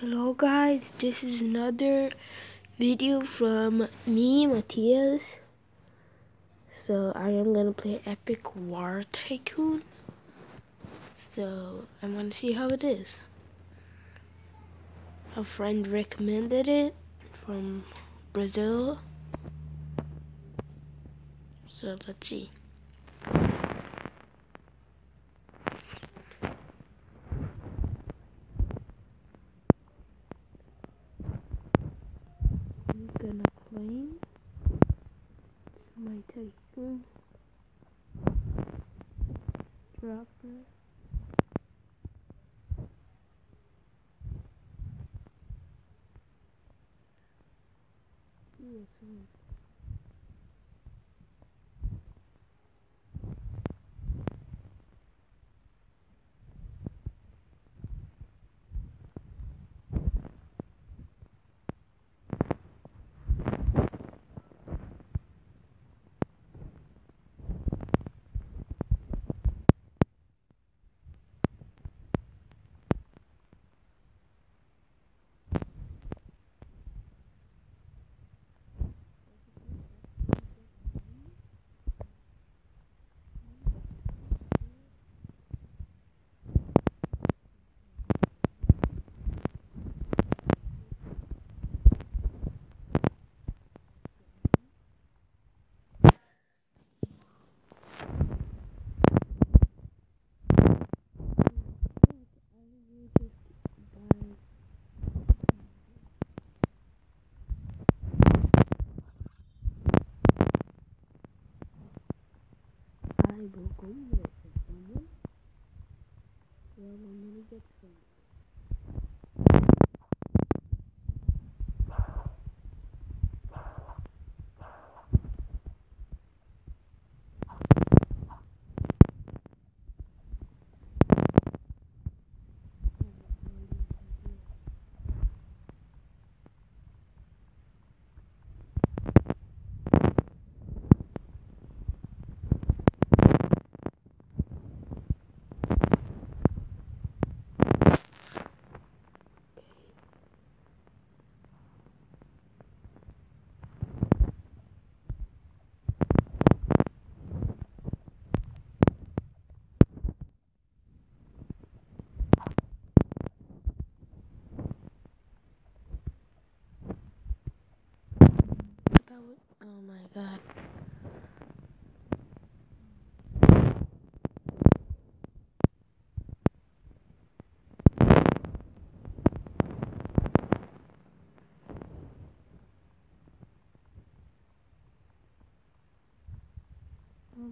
Hello guys, this is another video from me, Matthias. So I am gonna play Epic War Tycoon. So I'm gonna see how it is. A friend recommended it from Brazil. So let's see. I'm gonna claim my tycoon dropper. Will go there for someone. Well,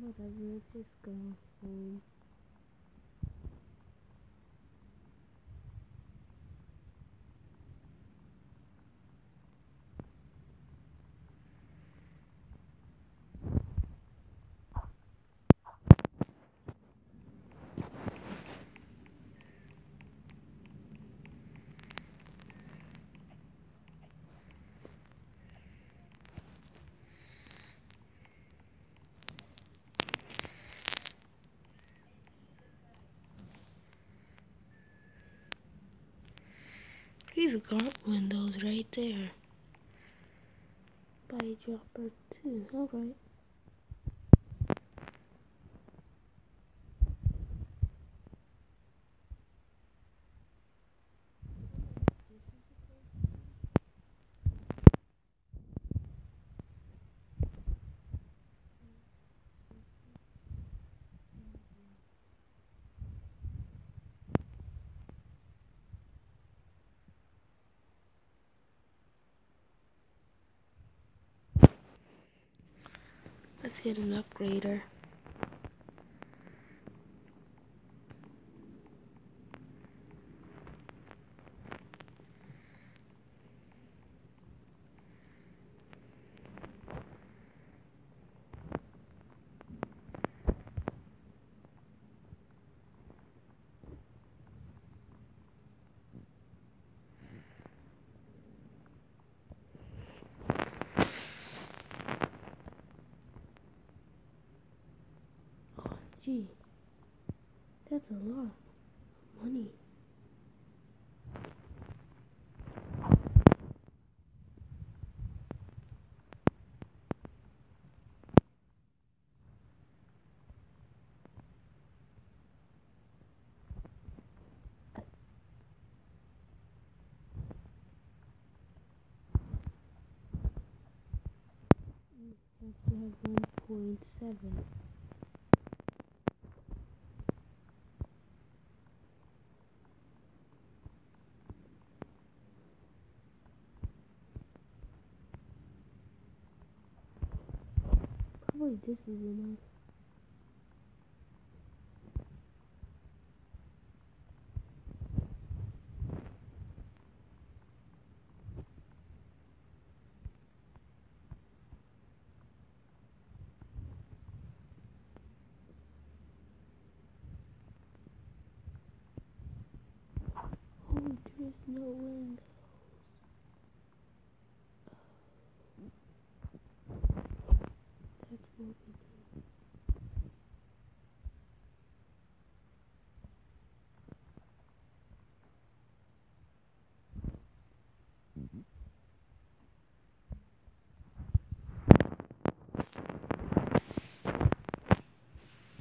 Oh, whatever, let's just go home. We've got windows right there. Buy dropper too, alright. Let's get an upgrader. Gee, that's a lot of money. Mm, that's Probably this is enough. Oh, there's no windows. That's what we do.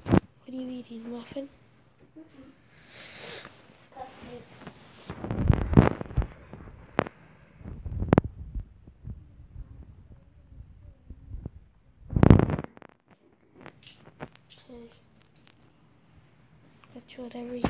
What are you eating, muffin? Okay. That's whatever you.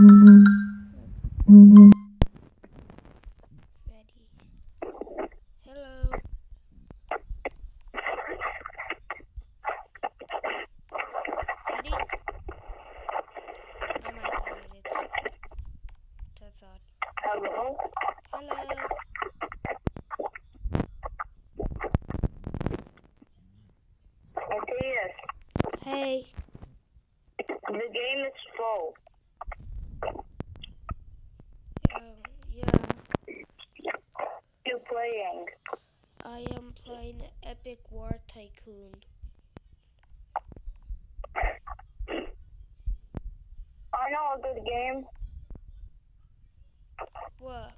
Mm-hmm. Hey. The game is full. Um, yeah. You playing? I am playing Epic War Tycoon. I know a good game. What?